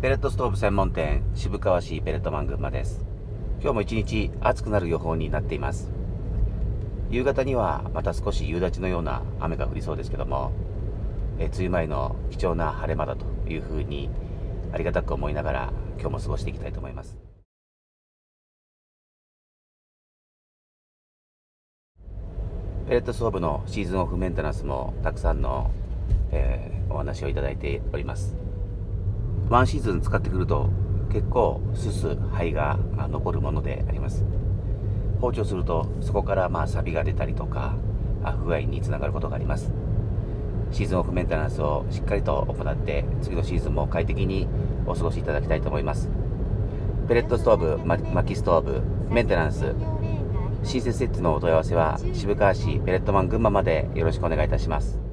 ペレットストーブ専門店渋川市ペレットマン群馬です。今日も一日暑くなる予報になっています。夕方にはまた少し夕立のような雨が降りそうですけどもえ梅雨前の貴重な晴れ間だというふうにありがたく思いながら今日も過ごしていきたいと思います。ペレットストーブのシーズンオフメンテナンスもたくさんの、えー、お話をいただいております。ワンシーズン使ってくると結構すす灰が残るものであります。放置をするとそこからまあ錆が出たりとか不具合につながることがあります。シーズンオフメンテナンスをしっかりと行って次のシーズンも快適にお過ごしいただきたいと思います。ペレットストーブ、薪ストーブ、メンテナンス新設設置のお問い合わせは渋川市ペレットマン群馬までよろしくお願いいたします。